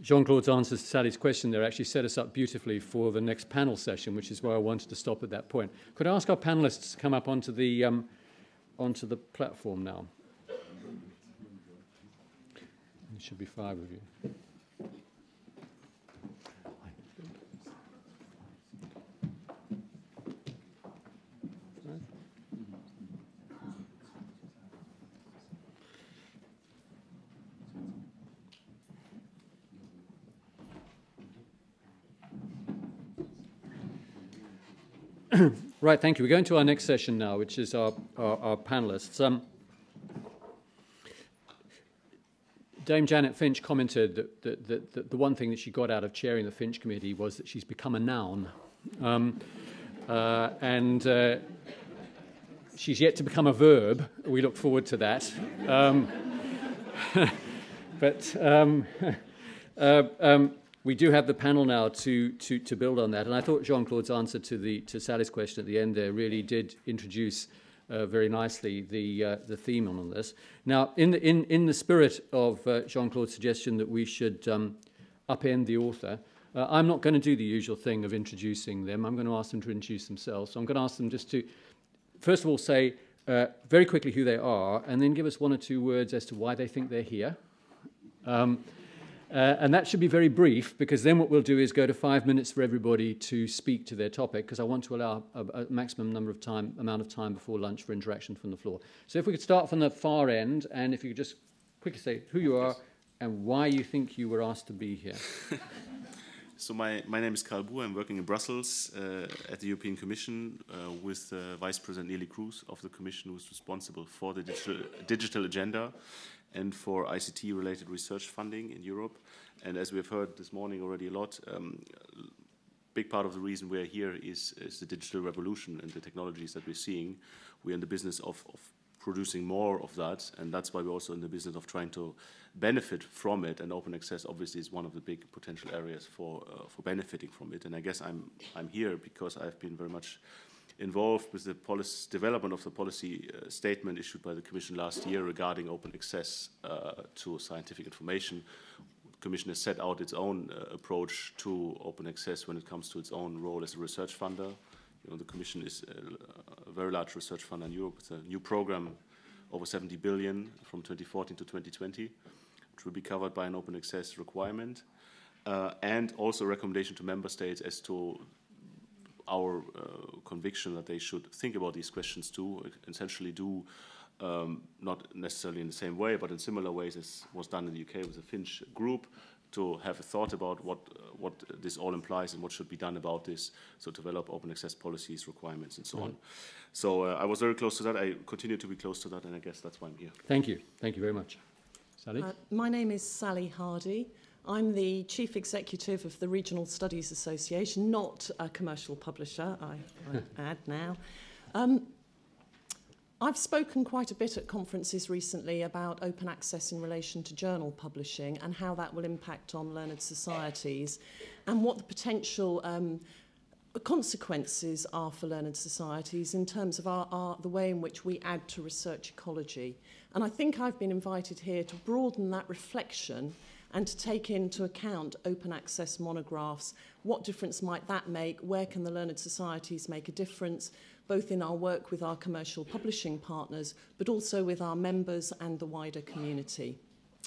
Jean-Claude's answers to Sally's question there actually set us up beautifully for the next panel session, which is why I wanted to stop at that point. Could I ask our panelists to come up onto the, um, onto the platform now? There should be five of you. right, thank you. We're going to our next session now, which is our, our, our panelists. Um, Dame Janet Finch commented that, that, that, that, the one thing that she got out of chairing the Finch Committee was that she's become a noun. Um, uh, and uh, she's yet to become a verb. We look forward to that. Um, but um, uh, um, we do have the panel now to, to, to build on that. And I thought Jean-Claude's answer to, the, to Sally's question at the end there really did introduce uh, very nicely the, uh, the theme on this. Now, in the, in, in the spirit of uh, Jean-Claude's suggestion that we should um, upend the author, uh, I'm not going to do the usual thing of introducing them. I'm going to ask them to introduce themselves. So I'm going to ask them just to, first of all, say uh, very quickly who they are, and then give us one or two words as to why they think they're here. Um, uh, and that should be very brief because then what we'll do is go to five minutes for everybody to speak to their topic because I want to allow a, a, maximum number of time, amount of time before lunch for interaction from the floor. So if we could start from the far end and if you could just quickly say who you are and why you think you were asked to be here. so my, my name is Carl Buhr. I'm working in Brussels uh, at the European Commission uh, with Vice President Neelie Kroes of the Commission who is responsible for the digital, digital agenda and for ICT-related research funding in Europe. And as we have heard this morning already a lot, um, big part of the reason we're here is, is, the digital revolution and the technologies that we're seeing. We're in the business of, of, producing more of that, and that's why we're also in the business of trying to benefit from it. And open access obviously is one of the big potential areas for uh, for benefiting from it. And I guess I'm I'm here because I've been very much involved with the policy, development of the policy uh, statement issued by the Commission last year regarding open access uh, to scientific information. The Commission has set out its own uh, approach to open access when it comes to its own role as a research funder. You know, the Commission is a, a very large research funder in Europe. It's a new program, over 70 billion from 2014 to 2020, which will be covered by an open access requirement. Uh, and also a recommendation to member states as to our uh, conviction that they should think about these questions too, essentially do um, not necessarily in the same way, but in similar ways as was done in the UK with the Finch group, to have a thought about what uh, what this all implies and what should be done about this. So develop open access policies, requirements, and so -hmm. on. So uh, I was very close to that. I continue to be close to that, and I guess that's why I'm here. Thank you. Thank you very much. Sally? Uh, my name is Sally Hardy. I'm the Chief Executive of the Regional Studies Association, not a commercial publisher, I, I add now. Um, I've spoken quite a bit at conferences recently about open access in relation to journal publishing and how that will impact on learned societies and what the potential um, consequences are for learned societies in terms of our, our, the way in which we add to research ecology. And I think I've been invited here to broaden that reflection and to take into account open access monographs. What difference might that make? Where can the learned societies make a difference, both in our work with our commercial publishing partners, but also with our members and the wider community?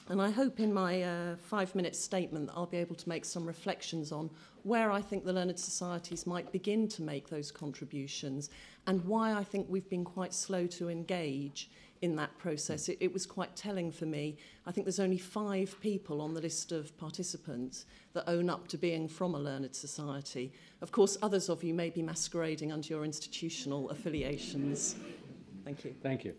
And I hope in my uh, five-minute statement that I'll be able to make some reflections on where I think the learned societies might begin to make those contributions and why I think we've been quite slow to engage in that process. It, it was quite telling for me. I think there's only five people on the list of participants that own up to being from a learned society. Of course, others of you may be masquerading under your institutional affiliations. Thank you. Thank you.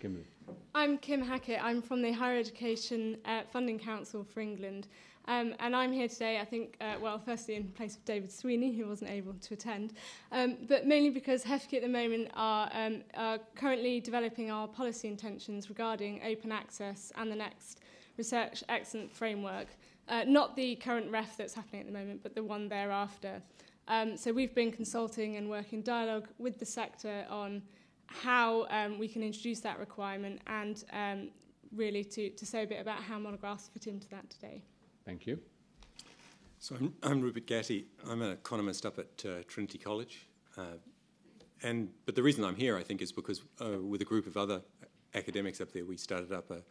Kimberly. I'm Kim Hackett. I'm from the Higher Education uh, Funding Council for England. Um, and I'm here today, I think, uh, well, firstly in place of David Sweeney, who wasn't able to attend, um, but mainly because HEFCE at the moment are, um, are currently developing our policy intentions regarding open access and the next research excellence framework. Uh, not the current REF that's happening at the moment, but the one thereafter. Um, so we've been consulting and working dialogue with the sector on how um, we can introduce that requirement and um, really to, to say a bit about how monographs fit into that today. Thank you. So I'm, I'm Rupert Gatti. I'm an economist up at uh, Trinity College. Uh, and, but the reason I'm here, I think, is because uh, with a group of other academics up there, we started up a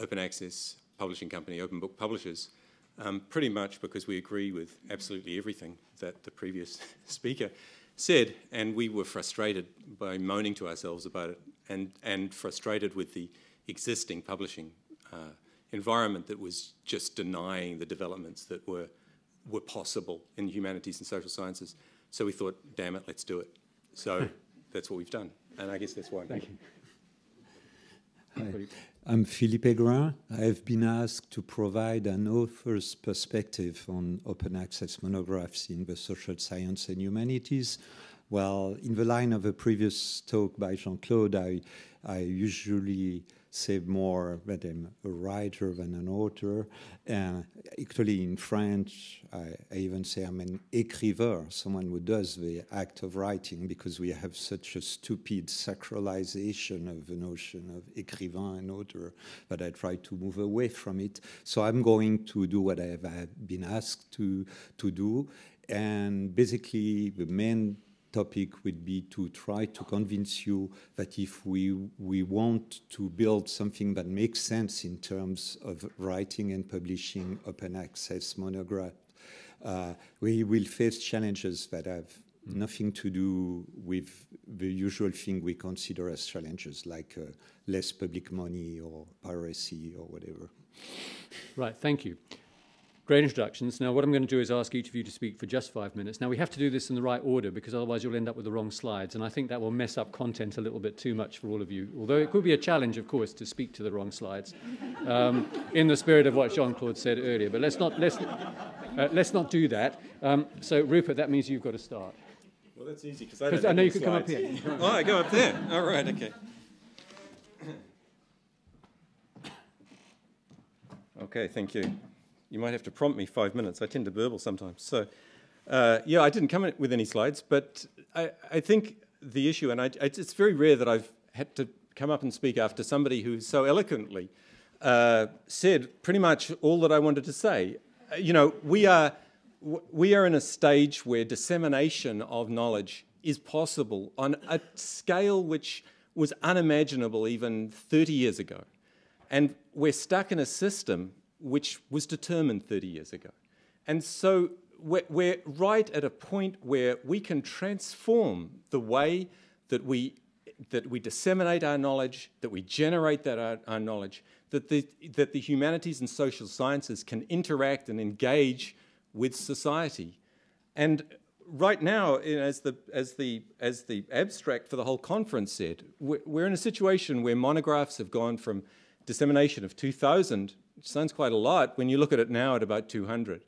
open access publishing company, Open Book Publishers, um, pretty much because we agree with absolutely everything that the previous speaker said, and we were frustrated by moaning to ourselves about it, and, and frustrated with the existing publishing uh, environment that was just denying the developments that were, were possible in humanities and social sciences. So we thought, damn it, let's do it. So that's what we've done, and I guess that's why I'm Thank here. you. Hi. I'm Philippe Aigrain. I have been asked to provide an author's perspective on open access monographs in the social science and humanities. Well, in the line of a previous talk by Jean Claude, I, I usually say more that I'm a writer than an author. And actually, in French, I, I even say I'm an écrivain, someone who does the act of writing, because we have such a stupid sacralization of the notion of écrivain and author that I try to move away from it. So I'm going to do what I have been asked to, to do. And basically, the main topic would be to try to convince you that if we we want to build something that makes sense in terms of writing and publishing open access monograph, uh, we will face challenges that have nothing to do with the usual thing we consider as challenges, like uh, less public money or piracy or whatever. Right, thank you. Great introductions. Now, what I'm going to do is ask each of you to speak for just five minutes. Now, we have to do this in the right order because otherwise you'll end up with the wrong slides, and I think that will mess up content a little bit too much for all of you. Although it could be a challenge, of course, to speak to the wrong slides, um, in the spirit of what Jean-Claude said earlier. But let's not let's uh, let's not do that. Um, so, Rupert, that means you've got to start. Well, that's easy because I, don't I know you could come up here. oh, I go up there. All right, okay. Okay, thank you. You might have to prompt me five minutes. I tend to burble sometimes. So, uh, yeah, I didn't come with any slides, but I, I think the issue, and I, I, it's very rare that I've had to come up and speak after somebody who so eloquently uh, said pretty much all that I wanted to say. Uh, you know, we are we are in a stage where dissemination of knowledge is possible on a scale which was unimaginable even 30 years ago. And we're stuck in a system which was determined 30 years ago. And so we're, we're right at a point where we can transform the way that we, that we disseminate our knowledge, that we generate that our, our knowledge, that the, that the humanities and social sciences can interact and engage with society. And right now, as, the, as, the, as the abstract for the whole conference said, we're, we're in a situation where monographs have gone from dissemination of 2,000, sounds quite a lot when you look at it now at about 200.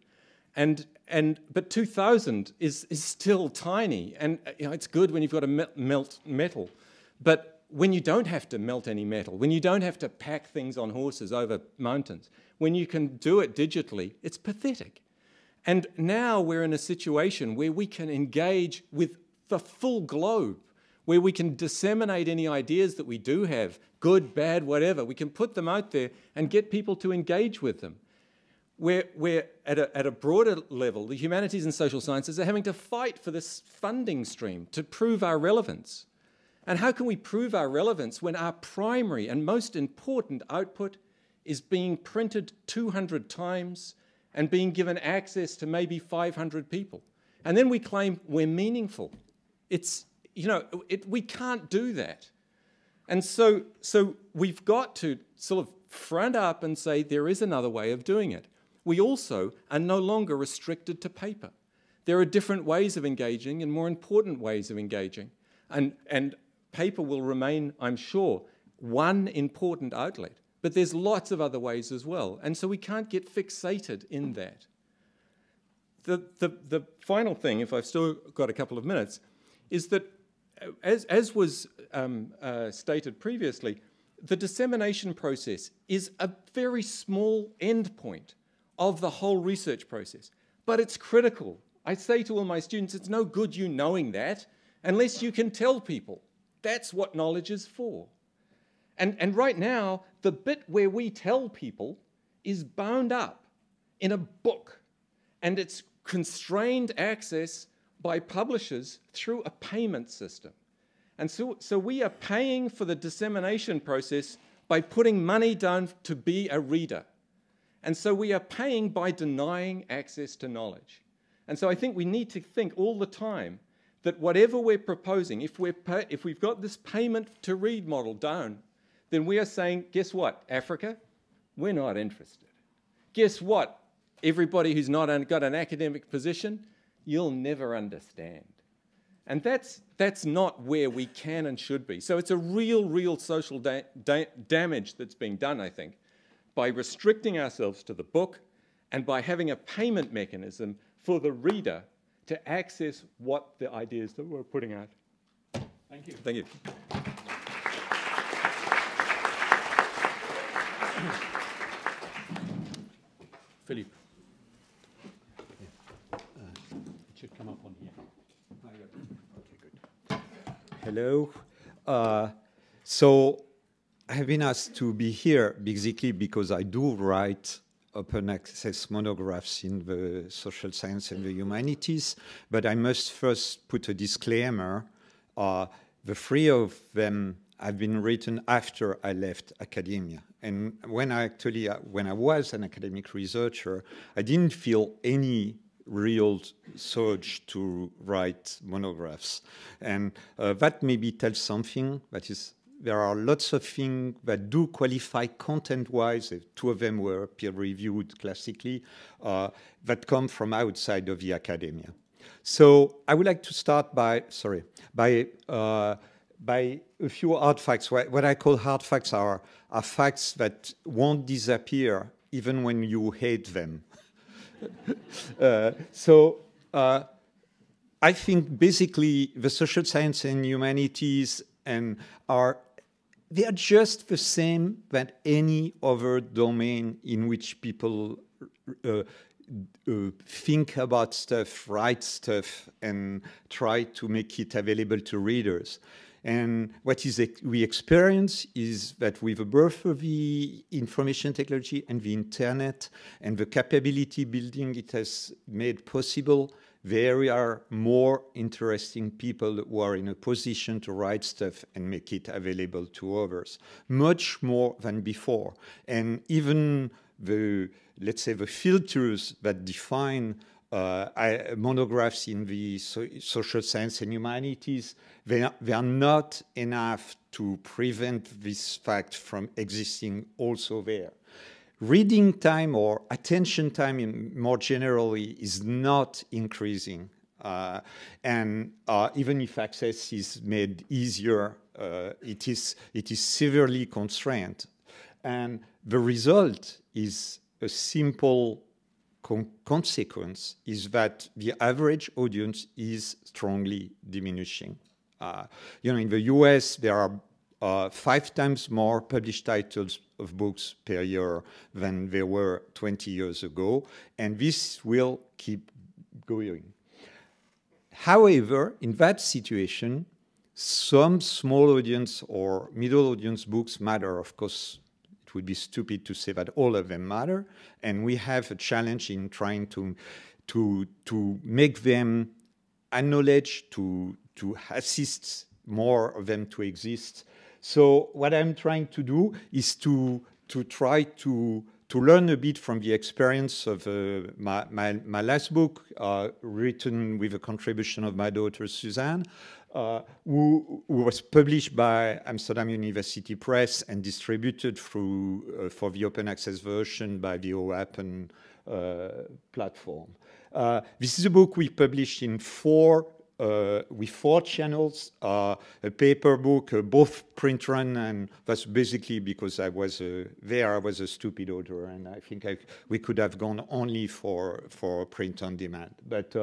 And, and, but 2,000 is, is still tiny, and you know, it's good when you've got to me- melt metal. But when you don't have to melt any metal, when you don't have to pack things on horses over mountains, when you can do it digitally, it's pathetic. And now we're in a situation where we can engage with the full globe, where we can disseminate any ideas that we do have, good, bad, whatever. We can put them out there and get people to engage with them. We're, we're at, a, at a broader level, the humanities and social sciences are having to fight for this funding stream to prove our relevance. And how can we prove our relevance when our primary and most important output is being printed 200 times and being given access to maybe 500 people? And then we claim we're meaningful. It's, you know, it, we can't do that. And so, so we've got to sort of front up and say there is another way of doing it. We also are no longer restricted to paper. There are different ways of engaging and more important ways of engaging. And, and paper will remain, I'm sure, one important outlet. But there's lots of other ways as well. And so we can't get fixated in that. The, the, the final thing, if I've still got a couple of minutes, is that as, as was um, uh, stated previously, the dissemination process is a very small endpoint of the whole research process, but it's critical. I say to all my students, it's no good you knowing that unless you can tell people. That's what knowledge is for. And, and right now, the bit where we tell people is bound up in a book, and it's constrained access by publishers through a payment system. And so, so we are paying for the dissemination process by putting money down to be a reader. And so we are paying by denying access to knowledge. And so I think we need to think all the time that whatever we're proposing, if, we're if we've got this payment to read model down, then we are saying, guess what, Africa, we're not interested. Guess what, everybody who's not got an academic position, you'll never understand. And that's, that's not where we can and should be. So it's a real, real social da da damage that's being done, I think, by restricting ourselves to the book and by having a payment mechanism for the reader to access what the ideas that we're putting out. Thank you. Thank you. Philippe. it should come up on here. Hello. Uh, so I have been asked to be here basically because I do write open access monographs in the social science and the humanities, but I must first put a disclaimer. Uh, the three of them have been written after I left academia. And when I actually, uh, when I was an academic researcher, I didn't feel any real surge to write monographs. And uh, that maybe tells something, that is, there are lots of things that do qualify content-wise, two of them were peer-reviewed classically, uh, that come from outside of the academia. So I would like to start by, sorry, by, uh, by a few hard facts. What I call hard facts are, are facts that won't disappear even when you hate them. uh, so uh, I think basically the social science and humanities and are they are just the same that any other domain in which people uh, uh, think about stuff, write stuff, and try to make it available to readers. And what is we experience is that with the birth of the information technology and the internet and the capability building it has made possible, there are more interesting people who are in a position to write stuff and make it available to others, much more than before. And even the, let's say, the filters that define uh, monographs in the so social science and humanities, they are, they are not enough to prevent this fact from existing also there. Reading time or attention time in, more generally is not increasing. Uh, and uh, even if access is made easier, uh, it, is, it is severely constrained. And the result is a simple con consequence is that the average audience is strongly diminishing. Uh, you know, in the US, there are uh, five times more published titles of books per year than there were 20 years ago, and this will keep going. However, in that situation, some small audience or middle audience books matter. Of course, it would be stupid to say that all of them matter. And we have a challenge in trying to, to, to make them acknowledge, to, to assist more of them to exist. So what I'm trying to do is to, to try to, to learn a bit from the experience of uh, my, my, my, last book, uh, written with a contribution of my daughter Suzanne, uh, who, who, was published by Amsterdam University Press and distributed through uh, for the open access version by the OAPEN uh, platform. Uh, this is a book we published in four uh, with four channels, uh, a paper book, uh, both print run, and that's basically because I was there. I was a stupid author, and I think I, we could have gone only for for print on demand. But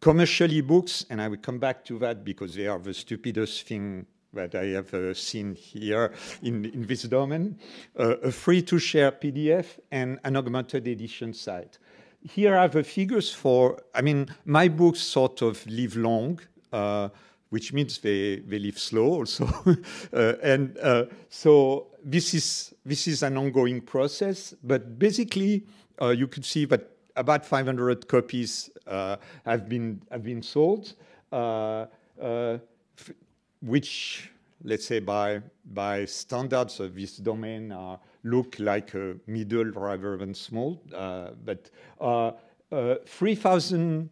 commercially books, and I will come back to that because they are the stupidest thing that I have uh, seen here in, in this domain, uh, a free-to-share PDF and an augmented edition site here are the figures for, I mean, my books sort of live long. Uh, which means they, they live slow also. uh, and uh, so this is, this is an ongoing process, but basically uh, you could see that about 500 copies uh, have, been, have been sold, uh, which, let's say, by, by standards of this domain, look like a middle rather than small. Uh, but uh, uh, 3,000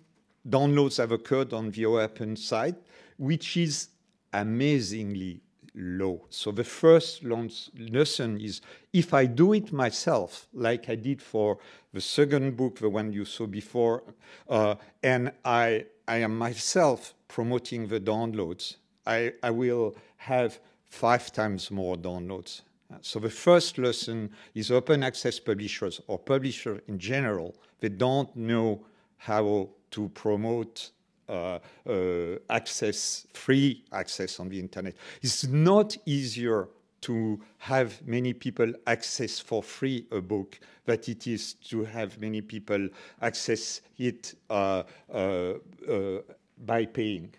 downloads have occurred on the open site, which is amazingly low. So the first lesson is if I do it myself, like I did for the second book, the one you saw before, uh, and I, I am myself promoting the downloads, I, I will have five times more downloads. So the first lesson is open access publishers or publishers in general, they don't know how to promote uh, uh, access, free access on the internet. It's not easier to have many people access for free a book that it is to have many people access it uh, uh, uh by paying.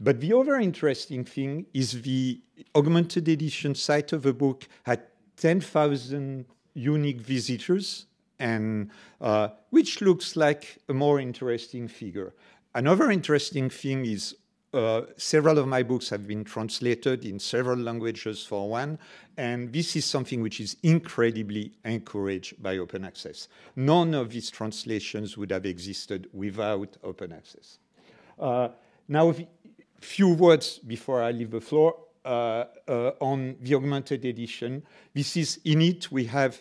But the other interesting thing is the augmented edition site of the book had 10,000 unique visitors and uh, which looks like a more interesting figure. Another interesting thing is uh, several of my books have been translated in several languages for one, and this is something which is incredibly encouraged by open access. None of these translations would have existed without open access. Uh, now, a few words before I leave the floor uh, uh, on the augmented edition. This is in it, we have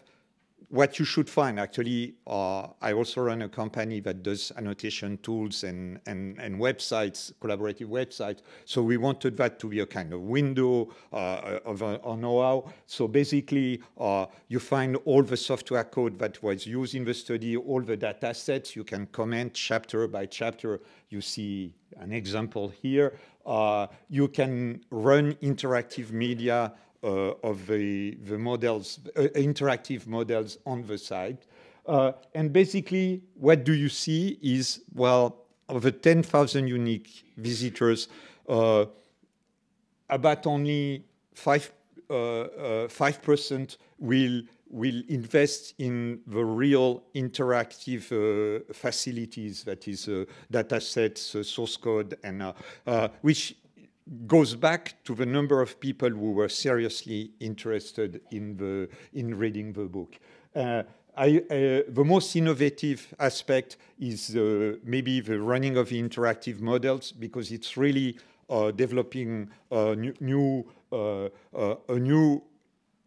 what you should find actually uh, i also run a company that does annotation tools and, and, and websites collaborative websites. So we wanted that to be a kind of window uh, of our know-how. So basically uh, you find all the software code that was used in the study all the data sets. You can comment chapter by chapter. You see an example here uh, you can run interactive media uh, of the, the models, uh, interactive models on the site. Uh, and basically, what do you see is, well, of the 10,000 unique visitors, about only 5 five percent will will invest in the real interactive uh, facilities, that is, uh, data sets, uh, source code, and which goes back to the number of people who were seriously interested in, the, in reading the book. Uh, I, uh, the most innovative aspect is uh, maybe the running of the interactive models because it's really uh, developing new, new uh, uh, a new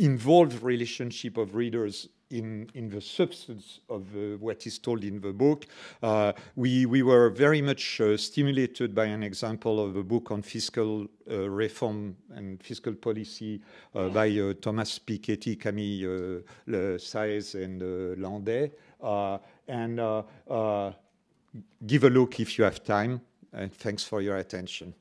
involved relationship of readers in, in the substance of uh, what is told in the book. Uh, we, we were very much uh, stimulated by an example of a book on fiscal uh, reform and fiscal policy uh, by uh, Thomas Piketty, Camille Le Saez, and Landais. and give a look if you have time. And thanks for your attention.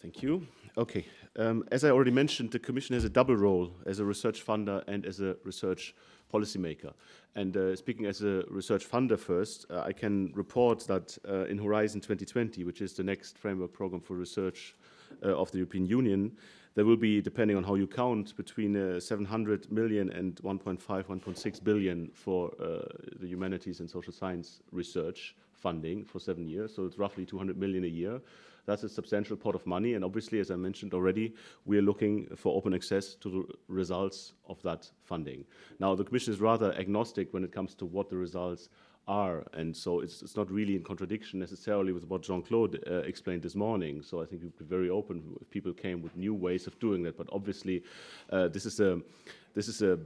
Thank you. Okay. Um, as I already mentioned, the Commission has a double role as a research funder and as a research policymaker. And uh, speaking as a research funder first, uh, I can report that uh, in Horizon 2020, which is the next framework program for research uh, of the European Union, there will be, depending on how you count, between uh, 700 million and 1.5, 1.6 billion for uh, the humanities and social science research funding for seven years. So it's roughly 200 million a year. That's a substantial pot of money. And obviously, as I mentioned already, we are looking for open access to the results of that funding. Now, the Commission is rather agnostic when it comes to what the results are. And so it's, it's not really in contradiction necessarily with what Jean-Claude uh, explained this morning. So I think we'd be very open if people came with new ways of doing that. But obviously, uh, this is a this is a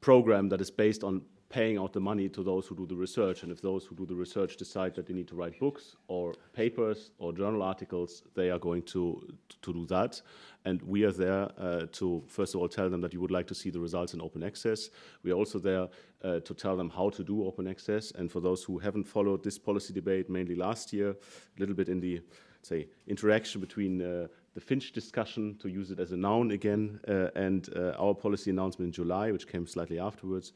program that is based on paying out the money to those who do the research. And if those who do the research decide that they need to write books or papers or journal articles, they are going to, to do that. And we are there uh, to, first of all, tell them that you would like to see the results in open access. We are also there uh, to tell them how to do open access. And for those who haven't followed this policy debate, mainly last year, a little bit in the, say, interaction between uh, the Finch discussion, to use it as a noun again, uh, and uh, our policy announcement in July, which came slightly afterwards.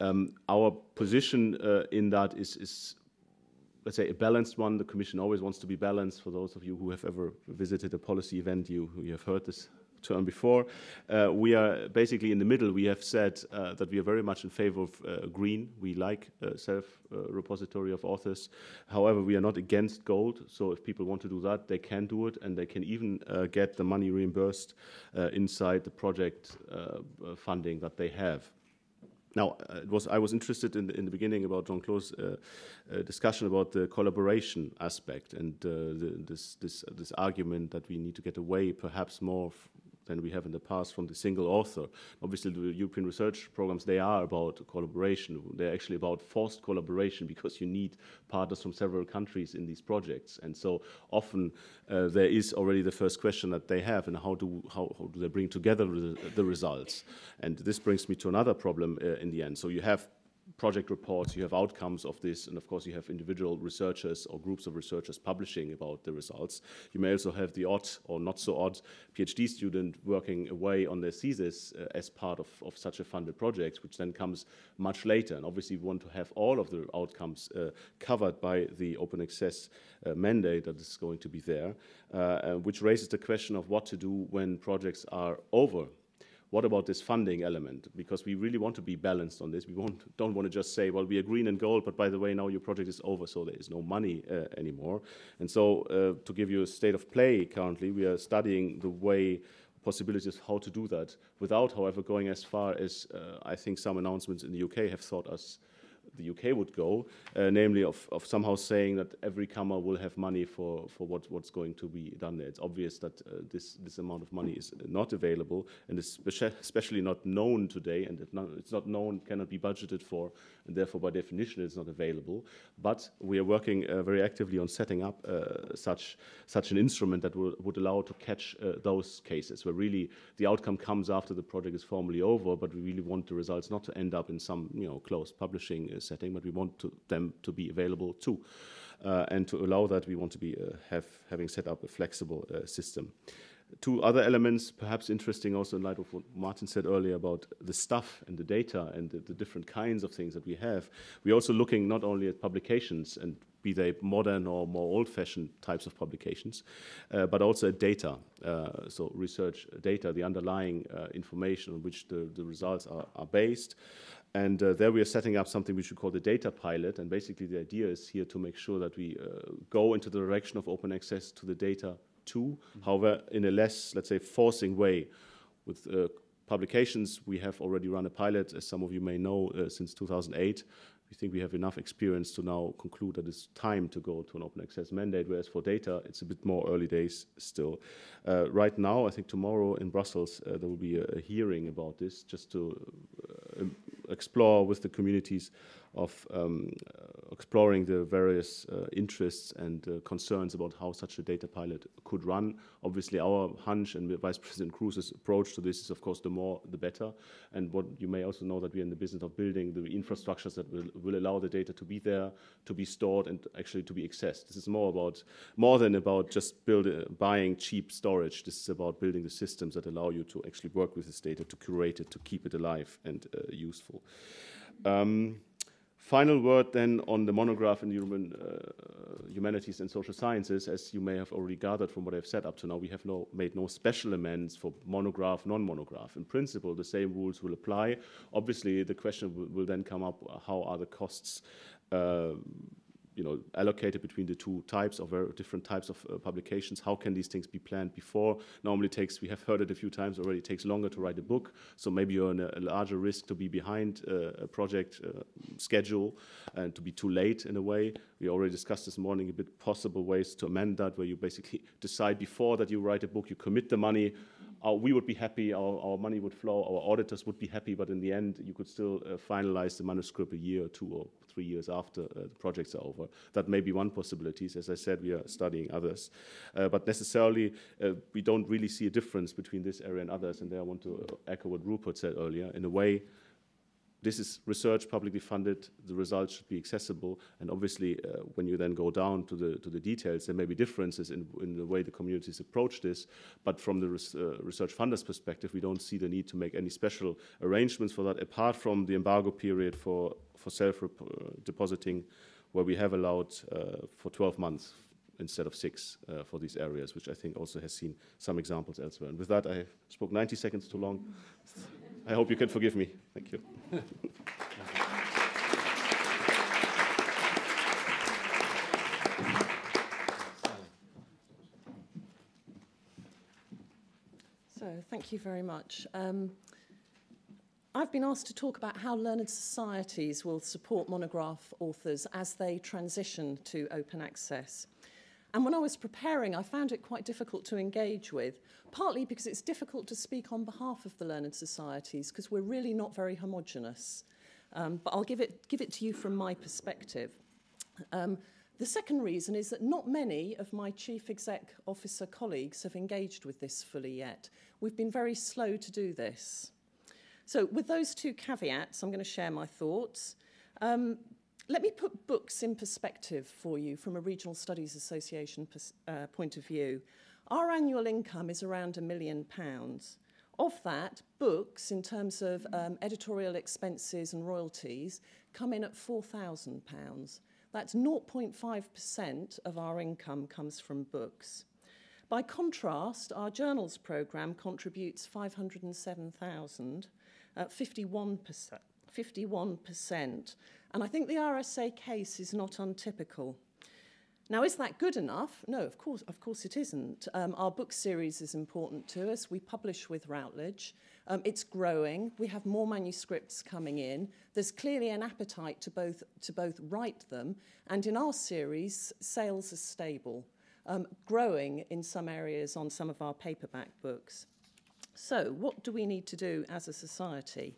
Um, our position uh, in that is, is, let's say, a balanced one. The Commission always wants to be balanced. For those of you who have ever visited a policy event, you, you have heard this term before. Uh, we are basically in the middle. We have said uh, that we are very much in favor of uh, green. We like uh, self-repository uh, of authors. However, we are not against gold. So if people want to do that, they can do it, and they can even get the money reimbursed inside the project funding that they have. Now, uh, was, I was interested in the, in the beginning about Jean Claude's uh, uh, discussion about the collaboration aspect and the, this, this, this argument that we need to get away perhaps more than we have in the past from the single author. Obviously, the European research programs, they are about collaboration. They're actually about forced collaboration because you need partners from several countries in these projects. And so often uh, there is already the first question that they have, and how do, how, how do they bring together the, the results? And this brings me to another problem uh, in the end. So you have project reports, you have outcomes of this, and of course you have individual researchers or groups of researchers publishing about the results. You may also have the odd or not so odd PhD student working away on their thesis uh, as part of, of such a funded project, which then comes much later. And obviously we want to have all of the outcomes uh, covered by the open access uh, mandate that is going to be there, uh, uh, which raises the question of what to do when projects are over what about this funding element? Because we really want to be balanced on this. We don't want to just say, well, we are green and gold, but by the way, now your project is over, so there is no money uh, anymore. And so, uh, to give you a state of play currently, we are studying the way possibilities how to do that without, however, going as far as uh, I think some announcements in the UK have thought us the UK would go, uh, namely of, of somehow saying that every CAMA will have money for, for what, what's going to be done there. It's obvious that uh, this, this amount of money is not available and is especially not known today, and it's not known, cannot be budgeted for, and therefore by definition it's not available. But we are working uh, very actively on setting up uh, such, such an instrument that will, would allow to catch uh, those cases where really the outcome comes after the project is formally over, but we really want the results not to end up in some you know, closed publishing setting, but we want to, them to be available too. Uh, and to allow that, we want to be uh, have having set up a flexible uh, system. Two other elements, perhaps interesting also in light of what Martin said earlier about the stuff and the data and the, the different kinds of things that we have. We're also looking not only at publications and be they modern or more old-fashioned types of publications, uh, but also at data, uh, so research data, the underlying uh, information on which the, the results are, are based. And uh, there we are setting up something which we should call the data pilot. And basically the idea is here to make sure that we uh, go into the direction of open access to the data too, mm -hmm. however, in a less, let's say, forcing way. With uh, publications, we have already run a pilot, as some of you may know, uh, since 2008, we think we have enough experience to now conclude that it's time to go to an open access mandate, whereas for data, it's a bit more early days still. Uh, right now, I think tomorrow in Brussels, uh, there will be a, a, hearing about this, just to uh, explore with the communities of um, exploring the various uh, interests and uh, concerns about how such a data pilot could run. Obviously, our hunch and Vice President Kroes's approach to this is, of course, the more the better. And what you may also know that we're in the business of building the infrastructures that will, will allow the data to be there, to be stored, and actually to be accessed. This is more about more than about just build, uh, buying cheap storage. This is about building the systems that allow you to actually work with this data, to curate it, to keep it alive and uh, useful. Um, Final word then on the monograph in human, uh, humanities and social sciences. As you may have already gathered from what I've said up to now, we have no, made no special amendments for monograph, non-monograph. In principle, the same rules will apply. Obviously, the question will, will then come up, how are the costs uh, you know, allocated between the two types of very different types of uh, publications. How can these things be planned before? Normally takes, we have heard it a few times already, it takes longer to write a book. So maybe you're in a, a larger risk to be behind uh, a project uh, schedule and to be too late in a way. We already discussed this morning a bit possible ways to amend that where you basically decide before that you write a book, you commit the money, uh, we would be happy, our, our, money would flow, our auditors would be happy, but in the end, you could still uh, finalize the manuscript a year or two or three years after uh, the projects are over. That may be one possibility. As I said, we are studying others. Uh, but necessarily, uh, we don't really see a difference between this area and others. And there I want to uh, echo what Rupert said earlier. In a way, this is research publicly funded. The results should be accessible, and obviously, uh, when you then go down to the to the details, there may be differences in, in the way the communities approach this. But from the res, uh, research funders' perspective, we don't see the need to make any special arrangements for that, apart from the embargo period for for self uh, depositing, where we have allowed uh, for 12 months instead of six uh, for these areas, which I think also has seen some examples elsewhere. And with that, I spoke 90 seconds too long. I hope you can forgive me. Thank you. So, thank you very much. Um, I've been asked to talk about how learned societies will support monograph authors as they transition to open access. And when I was preparing, I found it quite difficult to engage with, partly because it's difficult to speak on behalf of the learned societies, because we're really not very homogenous. Um, but I'll give it, give it to you from my perspective. Um, the second reason is that not many of my chief exec officer colleagues have engaged with this fully yet. We've been very slow to do this. So, with those two caveats, I'm going to share my thoughts. Um, let me put books in perspective for you from a Regional Studies Association uh, point of view. Our annual income is around a million pounds. Of that, books, in terms of um, editorial expenses and royalties, come in at £4,000. That's 0.5% of our income comes from books. By contrast, our journals programme contributes 507,000, at 51%. 51%. And I think the RSA case is not untypical. Now, is that good enough? No, of course, of course it isn't. Um, our book series is important to us. We publish with Routledge. Um, it's growing. We have more manuscripts coming in. There's clearly an appetite to both, to both write them. And in our series, sales are stable, um, growing in some areas on some of our paperback books. So, what do we need to do as a society?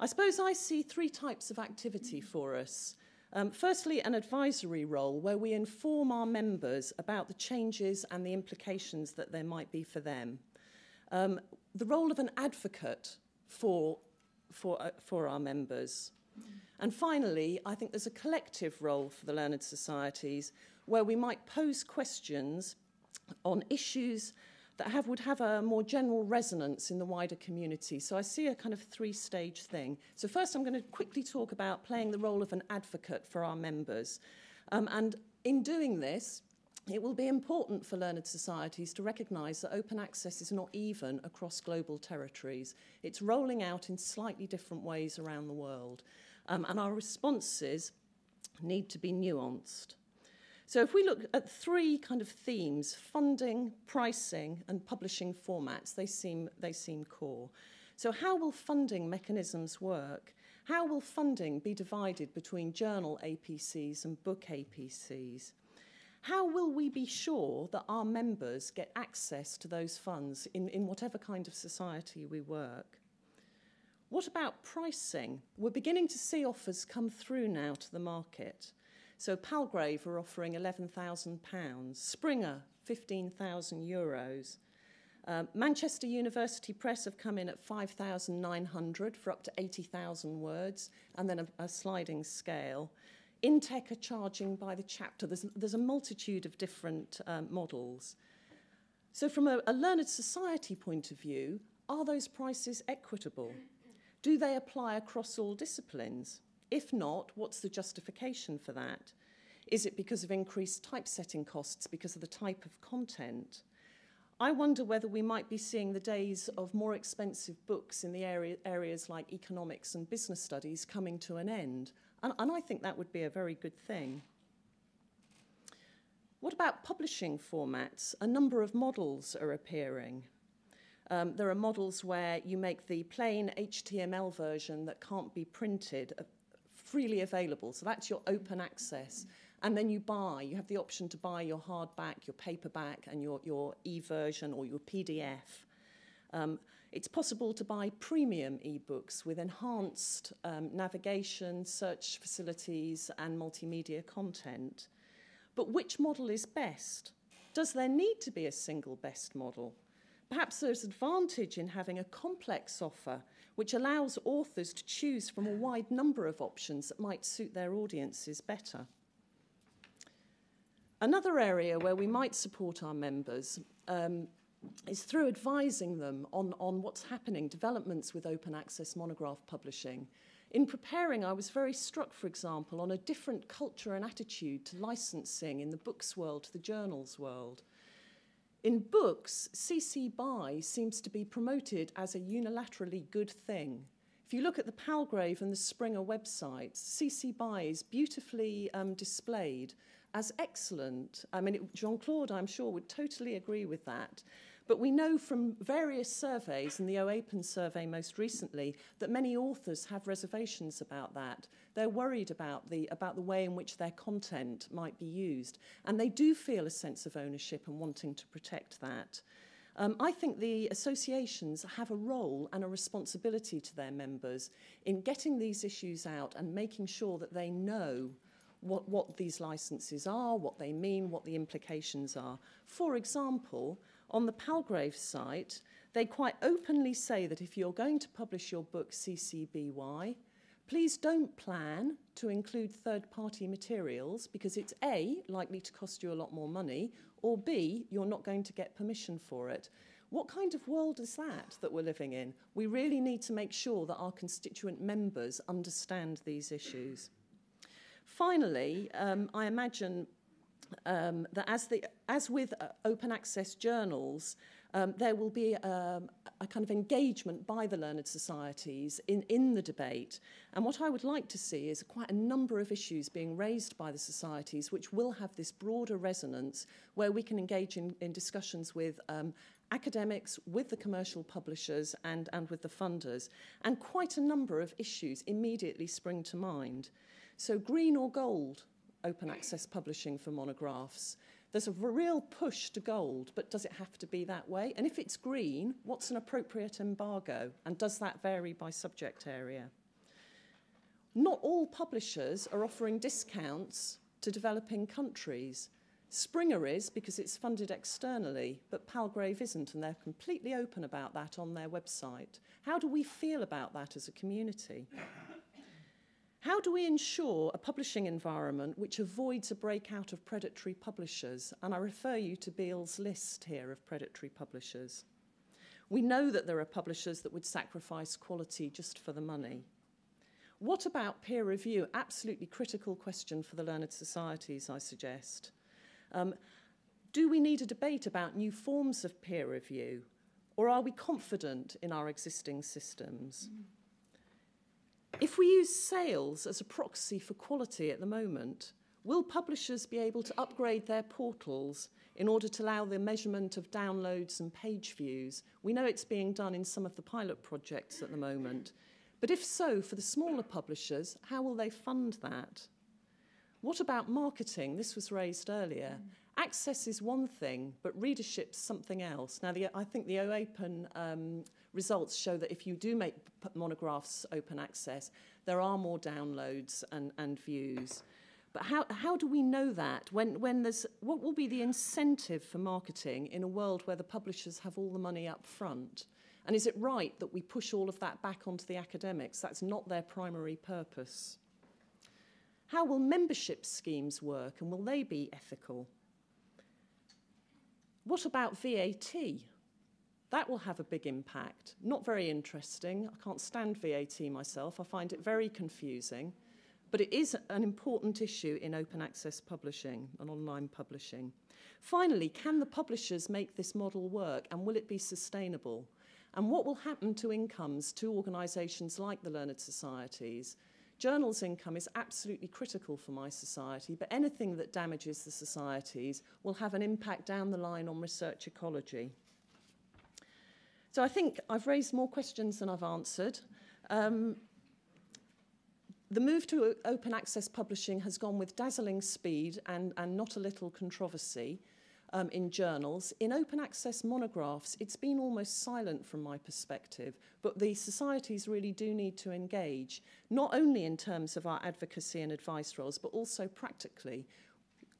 I suppose I see three types of activity for us. Um, firstly, an advisory role where we inform our members about the changes and the implications that there might be for them. Um, the role of an advocate for, for, uh, for our members. And finally, I think there's a collective role for the learned societies where we might pose questions on issues that have, would have a more general resonance in the wider community. So I see a kind of three stage thing. So, first, I'm going to quickly talk about playing the role of an advocate for our members. Um, and in doing this, it will be important for learned societies to recognise that open access is not even across global territories. It's rolling out in slightly different ways around the world. Um, and our responses need to be nuanced. So if we look at three kind of themes, funding, pricing, and publishing formats, they seem, they seem core. So how will funding mechanisms work? How will funding be divided between journal APCs and book APCs? How will we be sure that our members get access to those funds in, in whatever kind of society we work? What about pricing? We're beginning to see offers come through now to the market. So Palgrave are offering £11,000, Springer €15,000. Uh, Manchester University Press have come in at 5,900 for up to 80,000 words, and then a, a sliding scale. Intech are charging by the chapter. There's, there's a multitude of different um, models. So, from a, a learned society point of view, are those prices equitable? Do they apply across all disciplines? If not, what's the justification for that? Is it because of increased typesetting costs because of the type of content? I wonder whether we might be seeing the days of more expensive books in the area, areas like economics and business studies coming to an end. And, and I think that would be a very good thing. What about publishing formats? A number of models are appearing. Um, there are models where you make the plain HTML version that can't be printed freely available. So that's your open access. And then you buy, you have the option to buy your hardback, your paperback, and your, your e version or your PDF. Um, it's possible to buy premium ebooks with enhanced um, navigation, search facilities, and multimedia content. But which model is best? Does there need to be a single best model? Perhaps there's advantage in having a complex offer which allows authors to choose from a wide number of options that might suit their audiences better. Another area where we might support our members um, is through advising them on, on what's happening, developments with open access monograph publishing. In preparing, I was very struck, for example, on a different culture and attitude to licensing in the books world to the journals world. In books, CC BY seems to be promoted as a unilaterally good thing. If you look at the Palgrave and the Springer websites, CC BY is beautifully um, displayed as excellent. I mean, Jean Claude, I'm sure, would totally agree with that. But we know from various surveys, and the OAPEN survey most recently, that many authors have reservations about that. They're worried about the, about the way in which their content might be used, and they do feel a sense of ownership and wanting to protect that. Um, I think the associations have a role and a responsibility to their members in getting these issues out and making sure that they know what, what these licenses are, what they mean, what the implications are. For example, on the Palgrave site, they quite openly say that if you're going to publish your book CC BY, please don't plan to include third party materials because it's A, likely to cost you a lot more money, or B, you're not going to get permission for it. What kind of world is that that we're living in? We really need to make sure that our constituent members understand these issues. Finally, um, I imagine um, that as, the, as with uh, open access journals, um, there will be um, a kind of engagement by the learned societies in, in the debate. And what I would like to see is quite a number of issues being raised by the societies which will have this broader resonance where we can engage in, in discussions with um, academics, with the commercial publishers and, and with the funders. And quite a number of issues immediately spring to mind. So green or gold, open access publishing for monographs. There's a real push to gold, but does it have to be that way? And if it's green, what's an appropriate embargo? And does that vary by subject area? Not all publishers are offering discounts to developing countries. Springer is because it's funded externally, but Palgrave isn't, and they're completely open about that on their website. How do we feel about that as a community? How do we ensure a publishing environment which avoids a breakout of predatory publishers? And I refer you to Beall's list here of predatory publishers. We know that there are publishers that would sacrifice quality just for the money. What about peer review? Absolutely critical question for the learned societies, I suggest. Um, do we need a debate about new forms of peer review? Or are we confident in our existing systems? Mm. If we use sales as a proxy for quality at the moment, will publishers be able to upgrade their portals in order to allow the measurement of downloads and page views? We know it's being done in some of the pilot projects at the moment. But if so, for the smaller publishers, how will they fund that? What about marketing? This was raised earlier. Mm. Access is one thing, but readership's something else. Now, the, I think the OAPEN um, results show that if you do make monographs open access, there are more downloads and, and views. But how, how do we know that? When, when there's, what will be the incentive for marketing in a world where the publishers have all the money up front? And is it right that we push all of that back onto the academics? That's not their primary purpose. How will membership schemes work and will they be ethical? What about VAT? That will have a big impact. Not very interesting. I can't stand VAT myself. I find it very confusing. But it is an important issue in open access publishing and online publishing. Finally, can the publishers make this model work and will it be sustainable? And what will happen to incomes to organisations like the Learned Societies Journals income is absolutely critical for my society, but anything that damages the societies will have an impact down the line on research ecology. So I think I've raised more questions than I've answered. Um, the move to open access publishing has gone with dazzling speed and, and not a little controversy um, in journals. In open access monographs, it's been almost silent from my perspective, but the societies really do need to engage, not only in terms of our advocacy and advice roles, but also practically.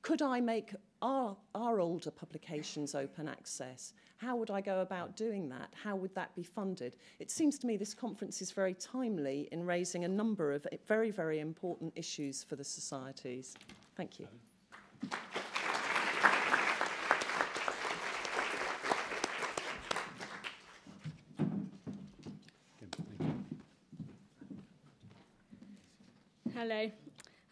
Could I make our, our older publications open access? How would I go about doing that? How would that be funded? It seems to me this conference is very timely in raising a number of very, very important issues for the societies. Thank you. Hello.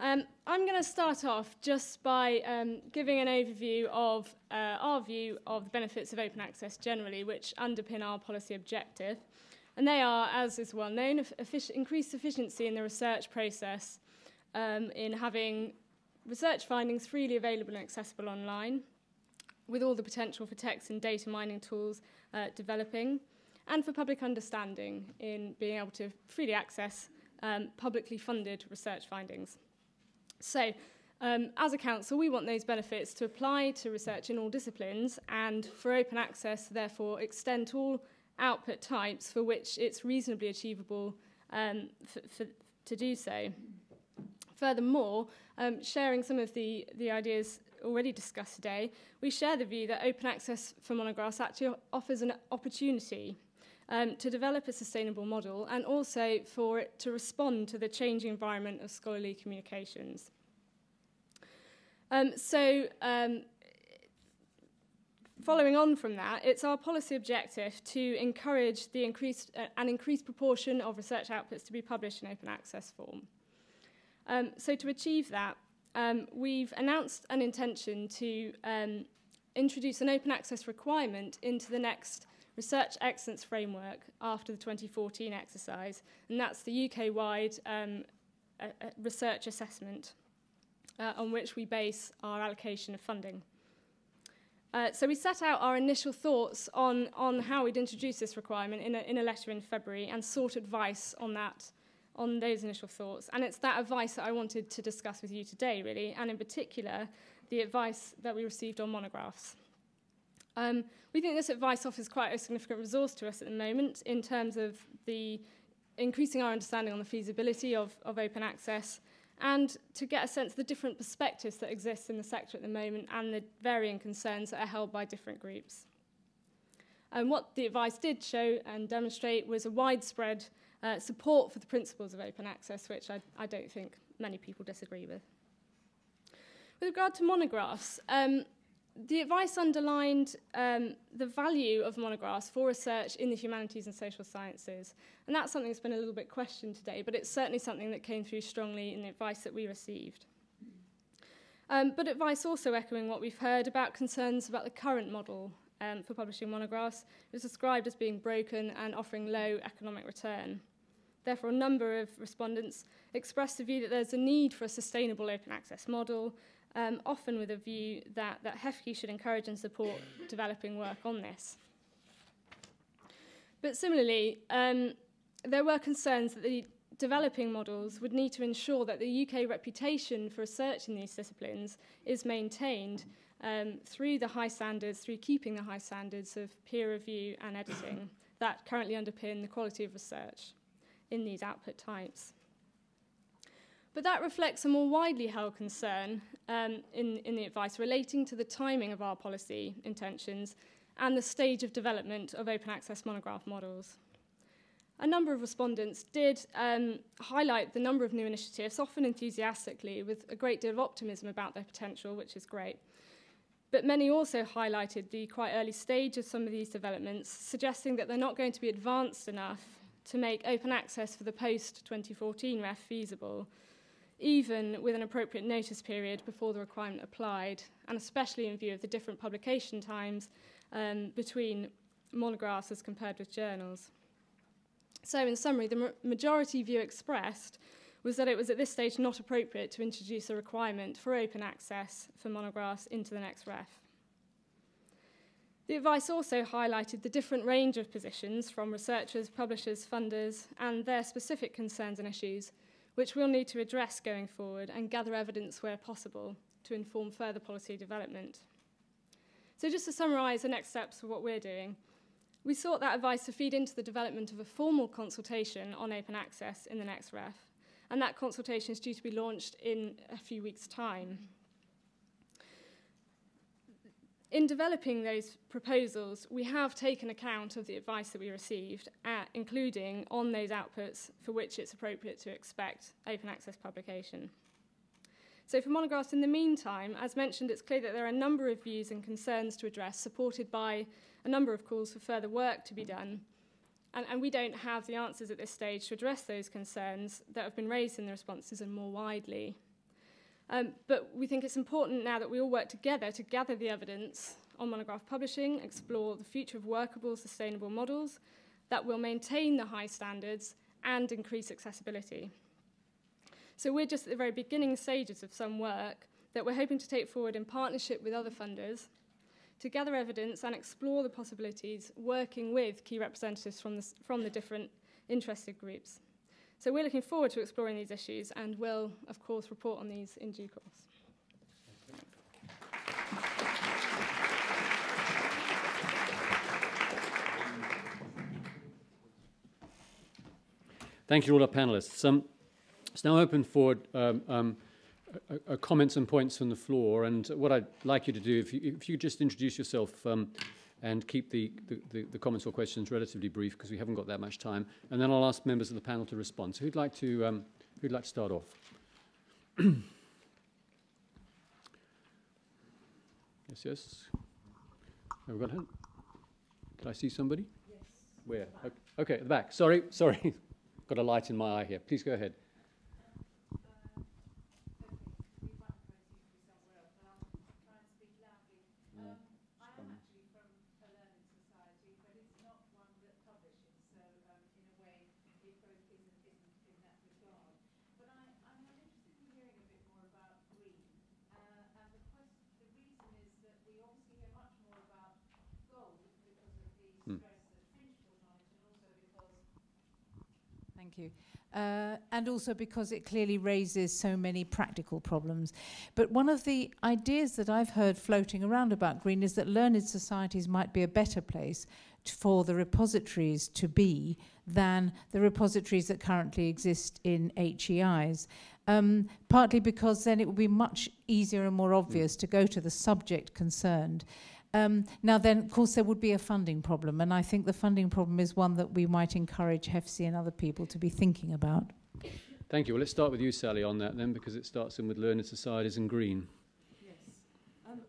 Um, I'm going to start off just by um, giving an overview of uh, our view of the benefits of open access generally, which underpin our policy objective. And they are, as is well known, effic- increased efficiency in the research process, um, in having research findings freely available and accessible online, with all the potential for text and data mining tools uh, developing, and for public understanding in being able to freely access um, publicly funded research findings. So, um, as a council, we want those benefits to apply to research in all disciplines and for open access, therefore, extend to all output types for which it's reasonably achievable um, for, to do so. Furthermore, um, sharing some of the, the ideas already discussed today, we share the view that open access for monographs actually offers an opportunity um, to develop a sustainable model and also for it to respond to the changing environment of scholarly communications. Um, so, um, following on from that, it's our policy objective to encourage the increased, uh, an increased proportion of research outputs to be published in open access form. Um, so, to achieve that, um, we've announced an intention to um, introduce an open access requirement into the next research excellence framework after the 2014 exercise, and that's the UK wide um, research assessment uh, on which we base our allocation of funding. Uh, so we set out our initial thoughts on, on how we'd introduce this requirement in a, in a letter in February and sought advice on that, on those initial thoughts. And it's that advice that I wanted to discuss with you today, really, and in particular, the advice that we received on monographs. Um, we think this advice offers quite a significant resource to us at the moment in terms of the increasing our understanding on the feasibility of, of open access and to get a sense of the different perspectives that exist in the sector at the moment and the varying concerns that are held by different groups. And what the advice did show and demonstrate was a widespread uh, support for the principles of open access, which I, I don't think many people disagree with. With regard to monographs, um, the advice underlined um, the value of monographs for research in the humanities and social sciences. And that's something that's been a little bit questioned today, but it's certainly something that came through strongly in the advice that we received. Um, but advice also echoing what we've heard about concerns about the current model um, for publishing monographs is described as being broken and offering low economic return. Therefore, a number of respondents expressed the view that there's a need for a sustainable open access model um, often with a view that, that HEFCE should encourage and support developing work on this. But similarly, um, there were concerns that the developing models would need to ensure that the UK reputation for research in these disciplines is maintained um, through the high standards, through keeping the high standards of peer review and editing that currently underpin the quality of research in these output types. But that reflects a more widely held concern um, in, in the advice relating to the timing of our policy intentions and the stage of development of open access monograph models. A number of respondents did um, highlight the number of new initiatives, often enthusiastically, with a great deal of optimism about their potential, which is great. But many also highlighted the quite early stage of some of these developments, suggesting that they're not going to be advanced enough to make open access for the post 2014 REF feasible, even with an appropriate notice period before the requirement applied, and especially in view of the different publication times um, between monographs as compared with journals. So, in summary, the ma- majority view expressed was that it was at this stage not appropriate to introduce a requirement for open access for monographs into the next REF. The advice also highlighted the different range of positions from researchers, publishers, funders, and their specific concerns and issues which we'll need to address going forward and gather evidence where possible to inform further policy development. So, just to summarise the next steps of what we're doing, we sought that advice to feed into the development of a formal consultation on open access in the next REF, and that consultation is due to be launched in a few weeks' time. In developing those proposals, we have taken account of the advice that we received, uh, including on those outputs for which it's appropriate to expect open access publication. So for monographs in the meantime, as mentioned, it's clear that there are a number of views and concerns to address, supported by a number of calls for further work to be done. And, and we don't have the answers at this stage to address those concerns that have been raised in the responses and more widely. Um, but we think it's important now that we all work together to gather the evidence on monograph publishing, explore the future of workable, sustainable models that will maintain the high standards and increase accessibility. So we're just at the very beginning stages of some work that we're hoping to take forward in partnership with other funders to gather evidence and explore the possibilities, working with key representatives from the, from the different interested groups. So we're looking forward to exploring these issues and will, of course, report on these in due course. Thank you all our panelists. Um, it's now open for um, um, comments and points from the floor. And what I'd like you to do, if you, if you just introduce yourself um, and keep the, the, the, the, comments or questions relatively brief because we haven't got that much time. And then I'll ask members of the panel to respond. So who'd like to, um, who'd like to start off? yes, yes. Have we got him? Did I see somebody? Yes. Where? Okay, at the back. Sorry, sorry. got a light in my eye here. Please go ahead. Thank you. Uh, and also because it clearly raises so many practical problems. But one of the ideas that I've heard floating around about green is that learned societies might be a better place for the repositories to be than the repositories that currently exist in HEIs. Um, partly because then it would be much easier and more obvious mm. to go to the subject concerned. Um, now then, of course, there would be a funding problem, and I think the funding problem is one that we might encourage HEFCE and other people to be thinking about. Thank you. Well, let's start with you, Sally, on that then, because it starts in with learned societies and green. Yes. Um,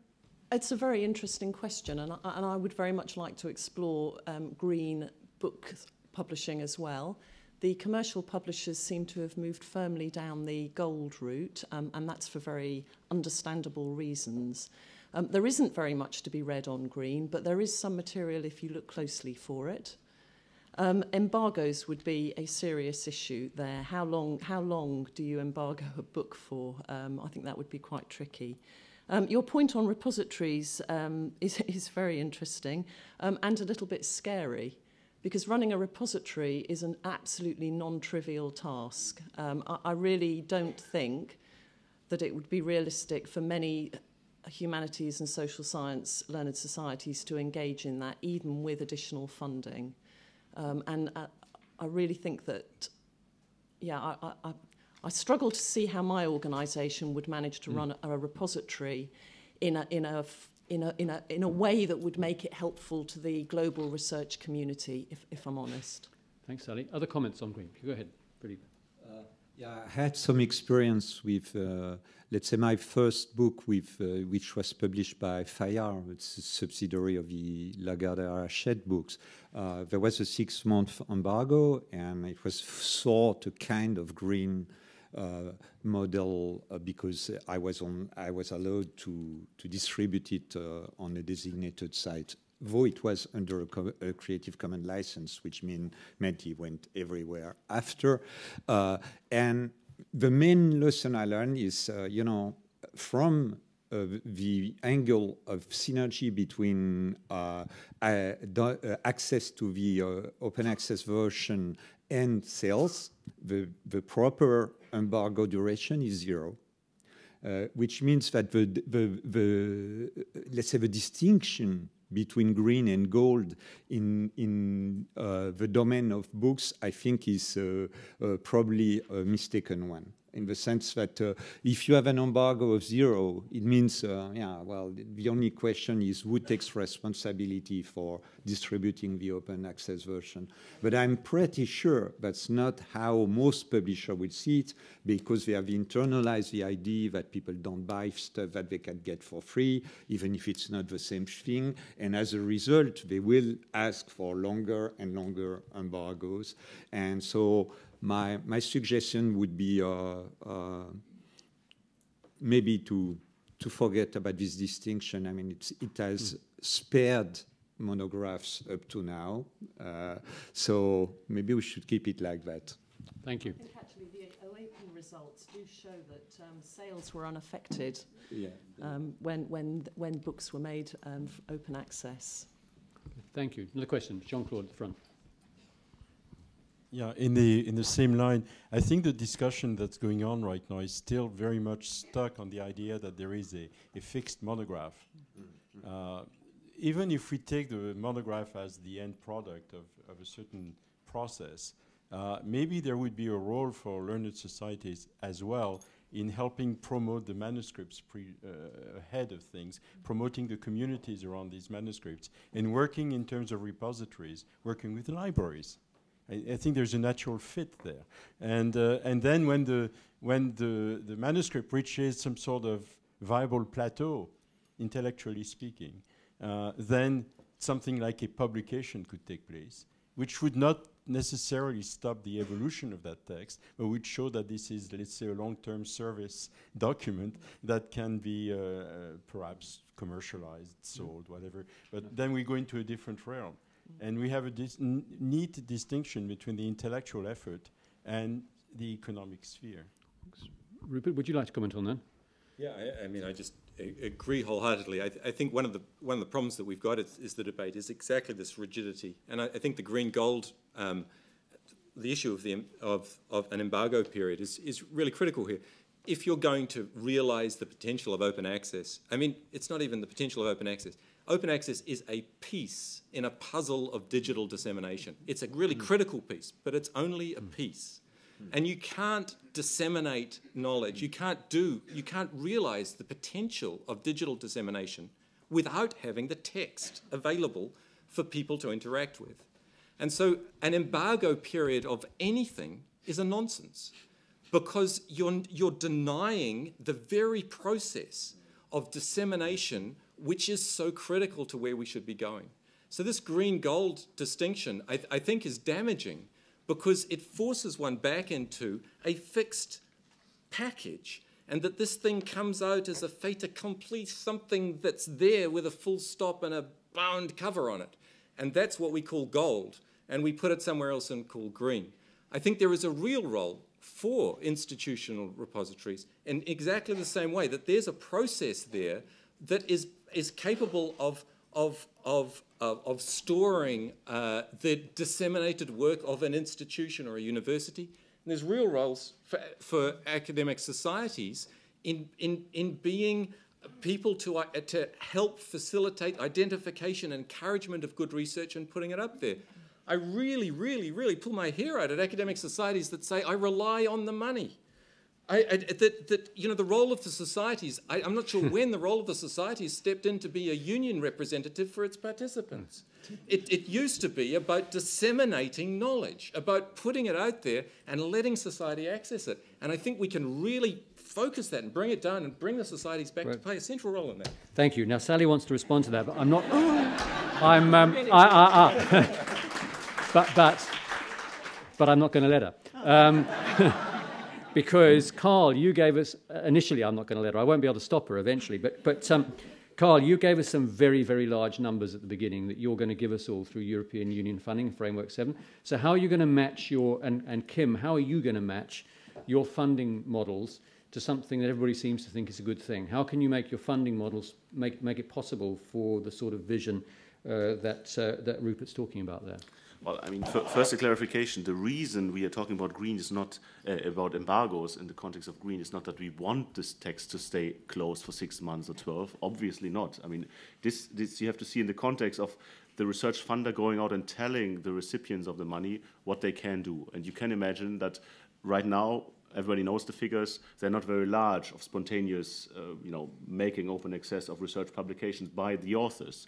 it's a very interesting question, and I, and I would very much like to explore um, green book publishing as well. The commercial publishers seem to have moved firmly down the gold route, um, and that's for very understandable reasons. Um, there isn't very much to be read on green, but there is some material if you look closely for it. Um, embargoes would be a serious issue there. How long, how long do you embargo a book for? Um, I think that would be quite tricky. Um, your point on repositories um, is, is very interesting um, and a little bit scary because running a repository is an absolutely non-trivial task. Um, I, I really don't think that it would be realistic for many humanities and social science learned societies to engage in that, even with additional funding. Um, and uh, I really think that, yeah, I, I, I struggle to see how my organisation would manage to mm. run a, a repository in a, in, a, in, a, in, a, in a way that would make it helpful to the global research community, if, if I'm honest. Thanks, Sally. Other comments on Green? Go ahead, Philippe. Yeah, I had some experience with uh, let's say my first book with uh, which was published by Fayard, it's a subsidiary of the Lagardère Hachette books. Uh, there was a six-month embargo, and it was sort of kind of green uh, model uh, because I was on I was allowed to to distribute it uh, on a designated site though it was under a, co a, Creative Commons license, which mean, meant it went everywhere after. Uh, and the main lesson I learned is, uh, you know, from uh, the angle of synergy between uh, uh, uh access to the uh, open access version and sales, the, the proper embargo duration is zero. which means that the, the, the, let's say the distinction between green and gold in, in uh, the domain of books, I think is uh, uh, probably a mistaken one. In the sense that uh, if you have an embargo of zero, it means, uh, yeah, well, the only question is who takes responsibility for distributing the open access version. But I'm pretty sure that's not how most publishers will see it because they have internalized the idea that people don't buy stuff that they can get for free, even if it's not the same thing. And as a result, they will ask for longer and longer embargoes. And so my, my suggestion would be uh, uh, maybe to, to forget about this distinction. I mean, it has spared monographs up to now. Uh, so maybe we should keep it like that. Thank you. I think actually the OAPEN results do show that um, sales were unaffected yeah. um, when, when, when books were made um, open access. Thank you. Another question, Jean-Claude at the front. Yeah, in the in the same line, I think the discussion that's going on right now is still very much stuck on the idea that there is a, a fixed monograph. Mm-hmm. Uh, even if we take the monograph as the end product of, of a certain process, uh, maybe there would be a role for learned societies as well in helping promote the manuscripts uh, ahead of things, promoting the communities around these manuscripts, and working in terms of repositories, working with libraries. I, I think there's a natural fit there. And, uh, and then when, the, when the, the manuscript reaches some sort of viable plateau, intellectually speaking, uh, then something like a publication could take place, which would not necessarily stop the evolution of that text, but would show that this is, let's say, a long-term service document that can be uh, uh, perhaps commercialized, sold, whatever. But then we go into a different realm. And we have a dis neat distinction between the intellectual effort and the economic sphere. Rupert, would you like to comment on that? Yeah, I, I mean, I just agree wholeheartedly. I, th I, think one of the one of the problems that we've got is, is the debate is exactly this rigidity, and I, I think the green gold, um, the issue of the of of an embargo period is is really critical here. If you're going to realise the potential of open access, I mean, it's not even the potential of open access. Open access is a piece in a puzzle of digital dissemination. It's a really mm. critical piece, but it's only a piece. And you can't disseminate knowledge. You can't do, you can't realize the potential of digital dissemination without having the text available for people to interact with. And so an embargo period of anything is a nonsense because you're, you're denying the very process of dissemination which is so critical to where we should be going. So this green gold distinction, I, th I think, is damaging because it forces one back into a fixed package and that this thing comes out as a fait accompli, something that's there with a full stop and a bound cover on it. And that's what we call gold, and we put it somewhere else and call green. I think there is a real role for institutional repositories in exactly the same way that there's a process there that is, is capable of, of, of of, of storing uh, the disseminated work of an institution or a university. And there's real roles for, for academic societies in, in, in being people to, uh, to help facilitate identification encouragement of good research and putting it up there. I really, really, really pull my hair out at academic societies that say, I rely on the money. I, I, that, that, you know, the role of the societies, I, am not sure when the role of the societies stepped in to be a union representative for its participants. It, it used to be about disseminating knowledge, about putting it out there and letting society access it. And I think we can really focus that and bring it down and bring the societies back right. to play a central role in that. Thank you. Now, Sally wants to respond to that, but I'm not. I'm. Um, I, I, I, but, but, but I'm not going to let her. Um, because Carl, you gave us uh, initially. I'm not going to let her. I won't be able to stop her eventually. But but um, Carl, you gave us some very very large numbers at the beginning that you're going to give us all through European Union funding, Framework Seven. So how are you going to match your and and Kim? How are you going to match your funding models? to something that everybody seems to think is a good thing? How can you make your funding models make, make it possible for the sort of vision uh, that, uh, that Rupert's talking about there? Well, I mean, first a clarification. The reason we are talking about green is not uh, about embargoes in the context of green. It's not that we want this text to stay closed for six months or 12. Obviously not. I mean, this, this you have to see in the context of the research funder going out and telling the recipients of the money what they can do. And you can imagine that right now, everybody knows the figures. They're not very large of spontaneous, uh, you know, making open access of research publications by the authors.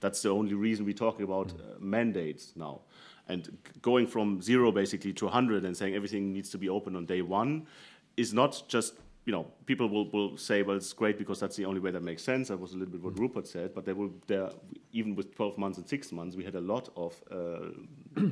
That's the only reason we're talking about uh, mandates now. And going from zero basically to 100 and saying everything needs to be open on day one is not just you know, people will, will say, well, it's great because that's the only way that makes sense. That was a little bit what mm. Rupert said, but there will, there, even with 12 months and six months, we had a lot of uh,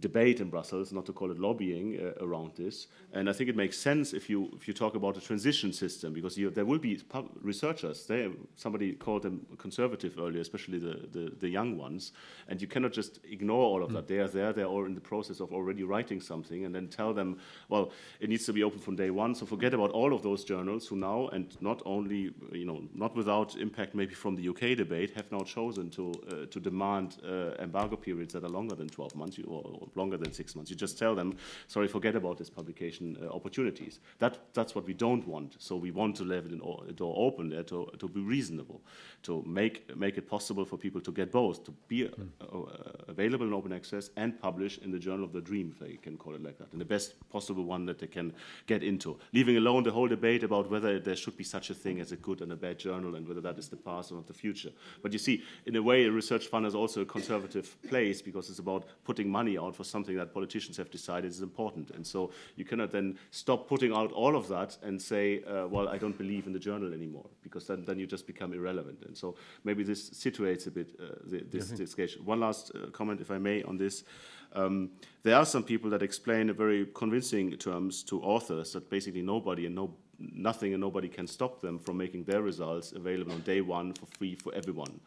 debate in Brussels, not to call it lobbying, uh, around this. And I think it makes sense if you if you talk about a transition system, because you, there will be researchers. They, somebody called them conservative earlier, especially the, the, the, young ones. And you cannot just ignore all of mm. that. They are there. They're all in the process of already writing something, and then tell them, well, it needs to be open from day one. So forget about all of those journals who now, and not only you know, not without impact maybe from the UK debate, have now chosen to uh, to demand uh, embargo periods that are longer than 12 months or longer than six months. You just tell them, sorry, forget about this publication uh, opportunities. That, that's what we don't want. So we want to leave the door open there to, to be reasonable, to make, make it possible for people to get both, to be uh, uh, available in open access and publish in the Journal of the Dream, if they can call it like that, in the best possible one that they can get into. Leaving alone the whole debate about whether there should be such a thing as a good and a bad journal and whether that is the past or not the future. But you see, in a way, a research fund is also a conservative place because it's about putting money out for something that politicians have decided is important. And so you cannot then stop putting out all of that and say, uh, well, I don't believe in the journal anymore, because then, then you just become irrelevant. And so maybe this situates a bit uh, the, this discussion. One last uh, comment, if I may, on this. Um, there are some people that explain in very convincing terms to authors that basically nobody and no, nothing and nobody can stop them from making their results available on day one for free for everyone.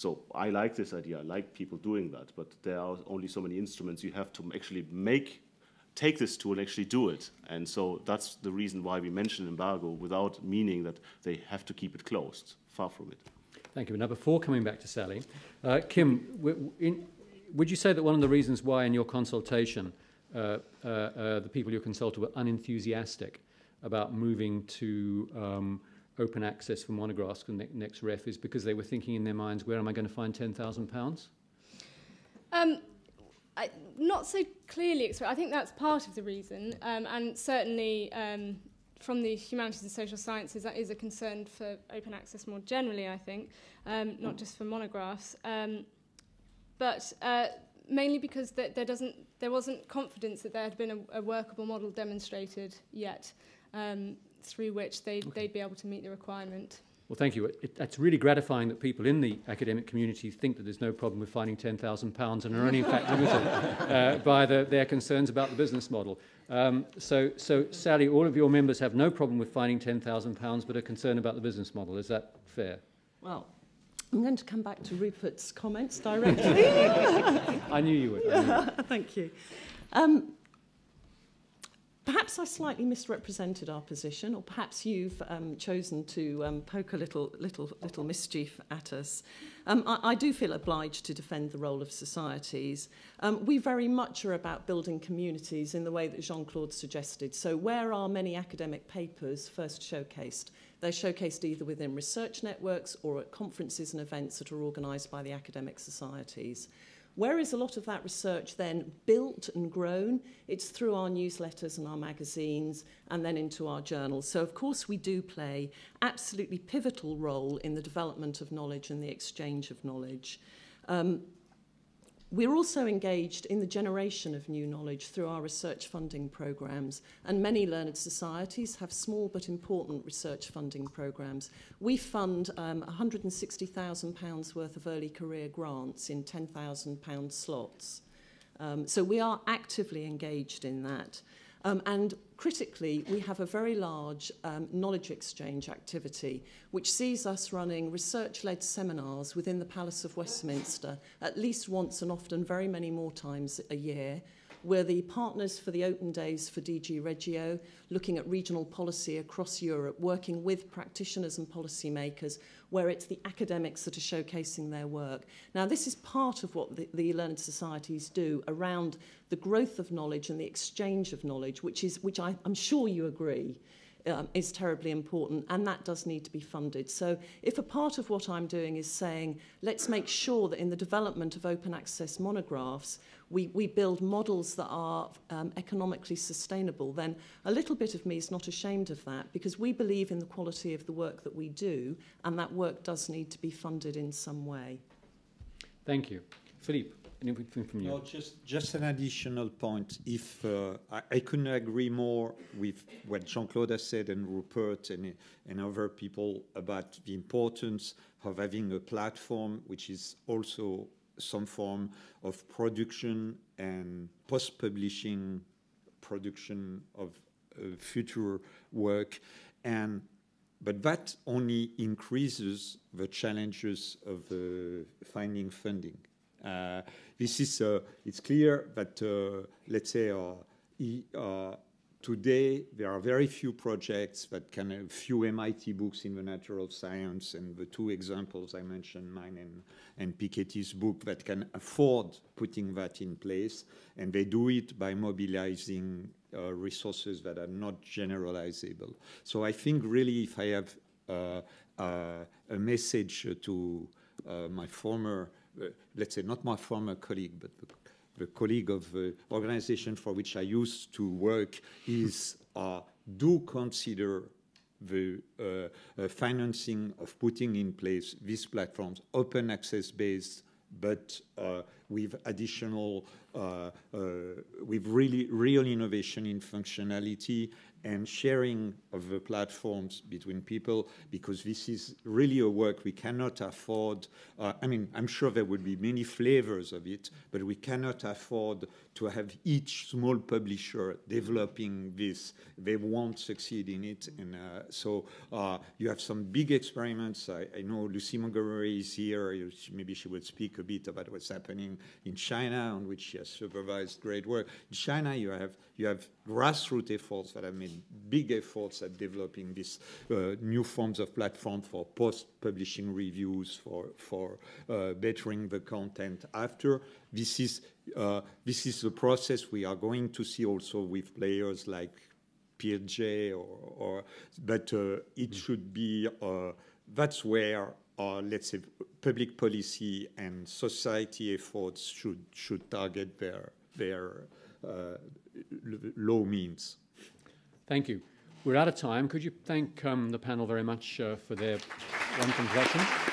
So I like this idea. I like people doing that, but there are only so many instruments you have to actually make take this tool and actually do it. And so that's the reason why we mention embargo without meaning that they have to keep it closed. Far from it. Thank you. Now, before coming back to Sally, uh, Kim, in, would you say that one of the reasons why in your consultation uh, uh, uh the people you consulted were unenthusiastic about moving to um, open access for monographs the next ref is because they were thinking in their minds, where am I going to find £10,000? Um, I, not so clearly expressed. I think that's part of the reason, um, and certainly um, from the humanities and social sciences, that is a concern for open access more generally. I think, um, not just for monographs, um, but uh, mainly because th- there doesn't, there wasn't confidence that there had been a, a workable model demonstrated yet. Um, through which they'd, okay. they'd be able to meet the requirement. Well, thank you. It, it's really gratifying that people in the academic community think that there's no problem with finding £10,000 and are only, in fact, limited uh, by the, their concerns about the business model. Um, so, so, Sally, all of your members have no problem with finding £10,000 but are concerned about the business model. Is that fair? Well, I'm going to come back to Rupert's comments directly. I knew you would. Knew you would. Thank you. Um, Perhaps I slightly misrepresented our position, or perhaps you've um, chosen to um, poke a little, little, little mischief at us. Um, I, I do feel obliged to defend the role of societies. Um, we very much are about building communities in the way that Jean-Claude suggested. So where are many academic papers first showcased? They're showcased either within research networks or at conferences and events that are organised by the academic societies. Where is a lot of that research then built and grown? It's through our newsletters and our magazines and then into our journals. So, of course, we do play absolutely pivotal role in the development of knowledge and the exchange of knowledge. Um, We're also engaged in the generation of new knowledge through our research funding programs, and many learned societies have small but important research funding programs. We fund um, £160,000 worth of early career grants in £10,000 slots. Um, so we are actively engaged in that. Um, and critically, we have a very large um, knowledge exchange activity, which sees us running research-led seminars within the Palace of Westminster at least once and often very many more times a year, We're the partners for the Open Days for DG Regio, looking at regional policy across Europe, working with practitioners and policymakers, where it's the academics that are showcasing their work. Now, this is part of what the, the learned societies do around the growth of knowledge and the exchange of knowledge, which is, which I, I'm sure you agree, um, is terribly important, and that does need to be funded. So if a part of what I'm doing is saying, let's make sure that in the development of open access monographs, we, we build models that are um, economically sustainable, then a little bit of me is not ashamed of that because we believe in the quality of the work that we do, and that work does need to be funded in some way. Thank you. Philippe. Anything from you? No, just, just an additional point. If uh, I, I, couldn't agree more with what Jean-Claude has said and Rupert and, and other people about the importance of having a platform which is also some form of production and post-publishing production of uh, future work. And but that only increases the challenges of uh, finding funding. Uh, this is, uh, it's clear that, uh, let's say, today there are very few projects that can have few MIT books in the natural science and the two examples I mentioned, mine and, and Piketty's book, that can afford putting that in place. And they do it by mobilizing uh, resources that are not generalizable. So I think really if I have uh, uh, a message to my former uh, let's say, not my former colleague, but the, the colleague of the organization for which I used to work, is uh, do consider the uh, uh, financing of putting in place these platforms, open access based, but uh, with additional, uh, with really real innovation in functionality and sharing of the platforms between people because this is really a work we cannot afford. Uh, I mean, I'm sure there would be many flavors of it, but we cannot afford to have each small publisher developing this. They won't succeed in it. And uh, so uh, you have some big experiments. I, I, know Lucy Montgomery is here. Maybe she would speak a bit about what's happening in China, on which she has supervised great work. In China, you have, you have grassroots efforts that have made big efforts at developing these uh, new forms of platform for post-publishing reviews, for, for uh, bettering the content after. This is, uh, this is the process we are going to see also with players like Piaget, or, or but uh, it should be, uh, that's where uh, let's say, public policy and society efforts should should target their their uh, low means. Thank you. We're out of time. Could you thank um, the panel very much uh, for their wonderful introduction?